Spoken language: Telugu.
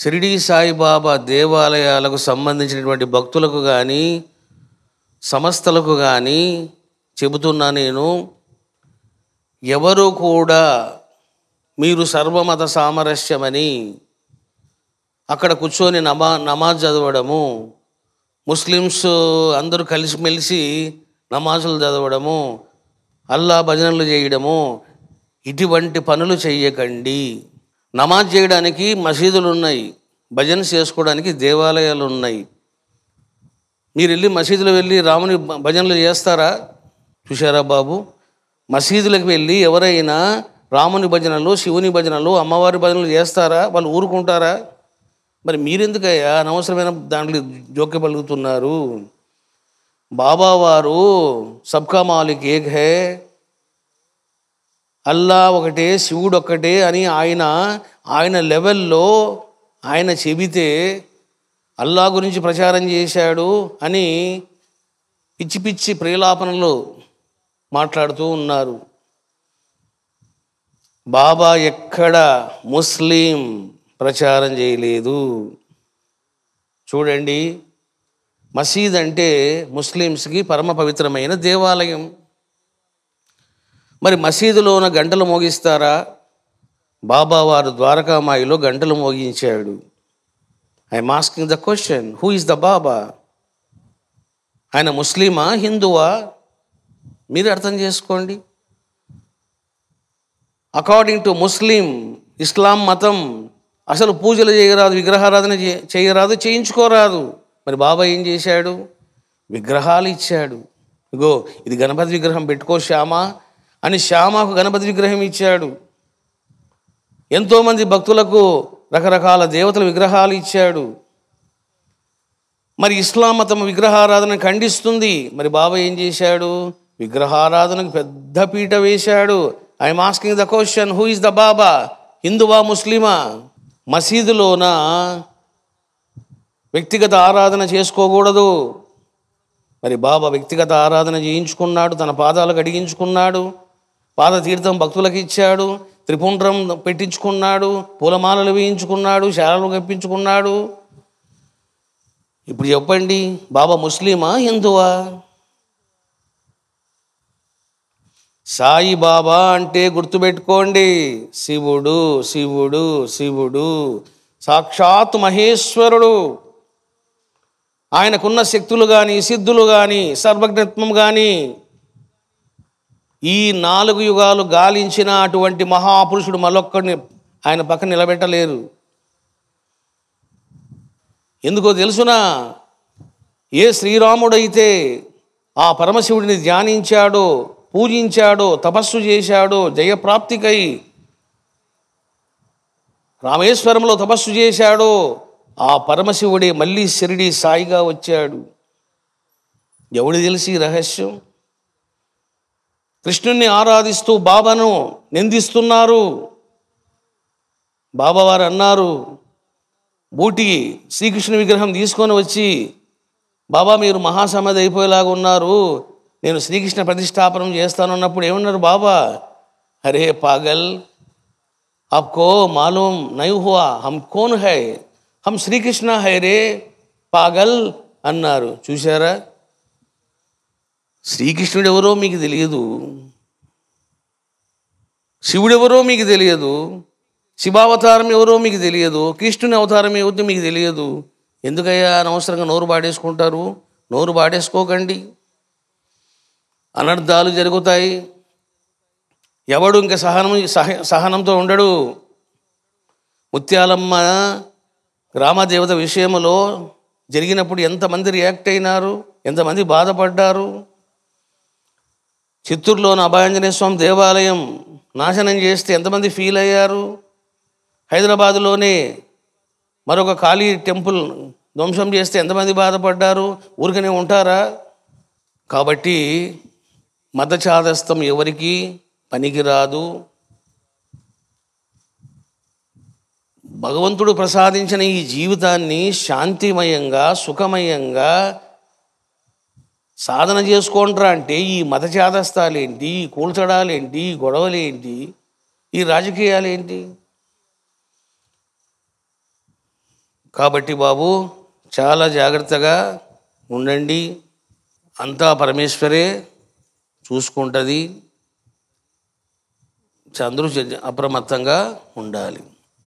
షిరిడీ సాయిబాబా దేవాలయాలకు సంబంధించినటువంటి భక్తులకు కానీ సంస్థలకు కానీ చెబుతున్నా నేను ఎవరు కూడా మీరు సర్వమత సామరస్యమని అక్కడ కూర్చొని నమా నమాజ్ చదవడము ముస్లిమ్స్ అందరూ కలిసిమెలిసి నమాజులు చదవడము అల్లా భజనలు చేయడము ఇటువంటి పనులు చేయకండి నమాజ్ చేయడానికి మసీదులు ఉన్నాయి భజన చేసుకోవడానికి దేవాలయాలు ఉన్నాయి మీరు వెళ్ళి మసీదులో వెళ్ళి రాముని భజనలు చేస్తారా? చూశారా బాబు? మసీదులకు వెళ్ళి ఎవరైనా రాముని భజనలు శివుని భజనలు అమ్మవారి భజనలు చేస్తారా? వాళ్ళు ఊరుకుంటారా? మరి మీరెందుకయ్యా అనవసరమైన దాంట్లో జోక్య పలుకుతున్నారు బాబా వారు సబ్కా మాలిక్ ఏక్ హే అల్లా ఒకటే శివుడు ఒక్కటే అని ఆయన ఆయన లెవెల్లో ఆయన చెబితే అల్లా గురించి ప్రచారం చేశాడు అని పిచ్చి పిచ్చి ప్రేలాపనలు మాట్లాడుతూ ఉన్నారు. బాబా ఎక్కడ ముస్లిం ప్రచారం చేయలేదు. చూడండి మసీద్ అంటే ముస్లిమ్స్కి పరమ పవిత్రమైన దేవాలయం. మరి మసీదులోన గంటలు మోగిస్తారా? బాబా వారు ద్వారకామాయిలో గంటలు మోగించాడు. I asking the question who is the Baba ఆయన ముస్లిమా హిందువా? మీరు అర్థం చేసుకోండి. అకార్డింగ్ టు ముస్లిం ఇస్లాం మతం అసలు పూజలు చేయరాదు విగ్రహారాధన చేయరాదు చేయించుకోరాదు. మరి బాబా ఏం చేశాడు? విగ్రహాలు ఇచ్చాడు. ఇగో ఇది గణపతి విగ్రహం పెట్టుకో శ్యామా. అని శ్యామకు గణపతి విగ్రహం ఇచ్చాడు. ఎంతోమంది భక్తులకు రకరకాల దేవతల విగ్రహాలు ఇచ్చాడు. మరి ఇస్లాం మతం విగ్రహారాధన ఖండిస్తుంది. మరి బాబా ఏం చేశాడు? విగ్రహారాధనకు పెద్ద పీట వేశాడు. I'm asking the question who is the Baba హిందువా ముస్లిమా? మసీదులోన? వ్యక్తిగత ఆరాధన చేసుకోకూడదు. మరి బాబా వ్యక్తిగత ఆరాధన చేయించుకున్నాడు తన పాదాలు కడిగించుకున్నాడు పాద తీర్థం భక్తులకు ఇచ్చాడు త్రిపుండ్రం పెట్టించుకున్నాడు పూలమాలలు వేయించుకున్నాడు శాలలు కప్పించుకున్నాడు. ఇప్పుడు చెప్పండి బాబా ముస్లిమా హిందువా? సాయి బాబా అంటే గుర్తుపెట్టుకోండి శివుడు శివుడు శివుడు సాక్షాత్ మహేశ్వరుడు. ఆయనకున్న శక్తులు కానీ సిద్ధులు కానీ సర్వజ్ఞత్వం కానీ ఈ నాలుగు యుగాలు గాలించిన అటువంటి మహాపురుషుడు మరొక్కడిని ఆయన పక్కన నిలబెట్టలేరు. ఎందుకో తెలుసునా? ఏ శ్రీరాముడైతే ఆ పరమశివుడిని ధ్యానించాడో పూజించాడో తపస్సు చేశాడో జయప్రాప్తికై రామేశ్వరంలో తపస్సు చేశాడో ఆ పరమశివుడే మళ్ళీ షిరిడి సాయిగా వచ్చాడు. ఎవడు తెలిసి రహస్యం? కృష్ణుణ్ణి ఆరాధిస్తూ బాబాను నిందిస్తున్నారు. బాబావారు అన్నారు బూటి శ్రీకృష్ణ విగ్రహం తీసుకొని వచ్చి బాబా మీరు మహాసమాధి అయిపోయేలాగా ఉన్నారు. నేను శ్రీకృష్ణ ప్రతిష్టాపనం చేస్తాను అన్నప్పుడు ఏమన్నారు బాబా? హరే పాగల్ ఆప్కో మాలూమ్ నయు హువా హమ్ కోన్ హై హమ్ శ్రీకృష్ణ హై రే పాగల్ అన్నారు. చూశారా? శ్రీకృష్ణుడు ఎవరో మీకు తెలియదు. శివుడెవరో మీకు తెలియదు. శివావతారం ఎవరో మీకు తెలియదు. కృష్ణుని అవతారం ఏవో మీకు తెలియదు. ఎందుకయ్యా అనవసరంగా నోరు పాడేసుకుంటారు నోరు పాడేసుకోకండి అనర్థాలు జరుగుతాయి. ఎవడు ఇంకా సహనం సహ సహనంతో ఉండడు. ముత్యాలమ్మ గ్రామదేవత విషయంలో జరిగినప్పుడు ఎంతమంది రియాక్ట్ అయినారు? ఎంతమంది బాధపడ్డారు? చిత్తూరులోని అభయాంజనేయ స్వామి దేవాలయం నాశనం చేస్తే ఎంతమంది ఫీల్ అయ్యారు? హైదరాబాదులోనే మరొక ఖాళీ టెంపుల్ ధ్వంసం చేస్తే ఎంతమంది బాధపడ్డారు? ఊరికనే ఉంటారా? కాబట్టి మతచాదస్తం ఎవరికి పనికిరాదు. భగవంతుడు ప్రసాదించిన ఈ జీవితాన్ని శాంతిమయంగా సుఖమయంగా సాధన చేసుకుంటారా అంటే ఈ మత చేదస్తాలేంటి ఈ కూల్చడాలేంటి ఈ గొడవలేంటి ఈ రాజకీయాలేంటి కాబట్టి బాబు చాలా జాగ్రత్తగా ఉండండి. అంతా పరమేశ్వరే చూసుకుంటుంది. చంద్రు అప్రమత్తంగా ఉండాలి.